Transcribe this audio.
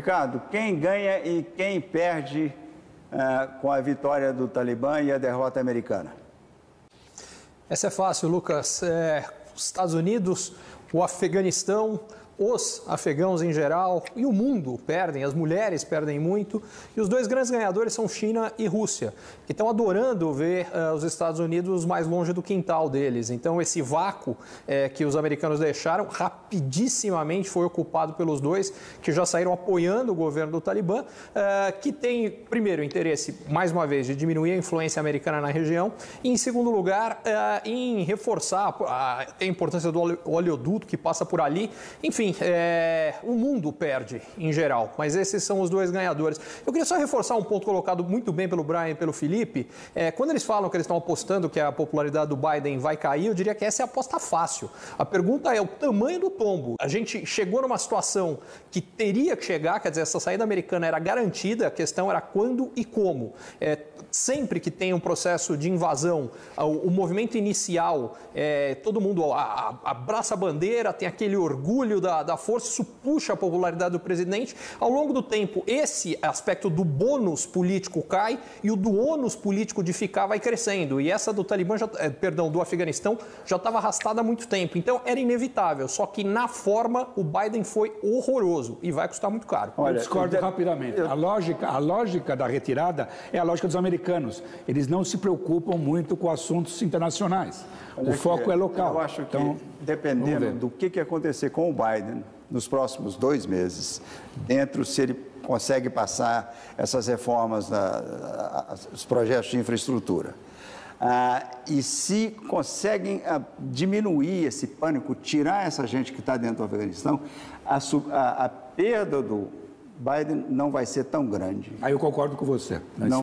Ricardo, quem ganha e quem perde uh, com a vitória do Talibã e a derrota americana? Essa é fácil, Lucas. É, os Estados Unidos, o Afeganistão, os afegãos em geral e o mundo perdem, as mulheres perdem muito. E os dois grandes ganhadores são China e Rússia, que estão adorando ver uh, os Estados Unidos mais longe do quintal deles. Então, esse vácuo eh, que os americanos deixaram rapidissimamente foi ocupado pelos dois, que já saíram apoiando o governo do Talibã, uh, que tem, primeiro, interesse, mais uma vez, de diminuir a influência americana na região, e, em segundo lugar, uh, em reforçar a, a importância do oleoduto que passa por ali. Enfim, é, o mundo perde em geral, mas esses são os dois ganhadores. Eu queria só reforçar um ponto colocado muito bem pelo Brian e pelo Felipe. É, quando eles falam que eles estão apostando que a popularidade do Biden vai cair, eu diria que essa é a aposta fácil. A pergunta é o tamanho do tombo. A gente chegou numa situação que teria que chegar, quer dizer, essa saída americana era garantida, a questão era quando e como. É, sempre que tem um processo de invasão, o, movimento inicial, é, todo mundo abraça a bandeira, tem aquele orgulho da, da força, isso puxa a popularidade do presidente. Ao longo do tempo, esse aspecto do bônus político cai e o do ônus político de ficar vai crescendo. E essa do Talibã, já, é, perdão, do Afeganistão, já estava arrastada há muito tempo. Então era inevitável. Só que na forma o Biden foi horroroso e vai custar muito caro. Olha, eu discordo eu, rapidamente. Eu... A, lógica, a lógica da retirada é a lógica dos americanos. Eles não se preocupam muito com assuntos internacionais. Olha o foco é local. Eu acho que, então, dependendo do que, que acontecer com o Biden nos próximos dois meses, dentro se ele consegue passar essas reformas, os projetos de infraestrutura, ah, e se conseguem ah, diminuir esse pânico, tirar essa gente que está dentro do Afeganistão, a, a, a, perda do Biden não vai ser tão grande. Aí eu concordo com você. Não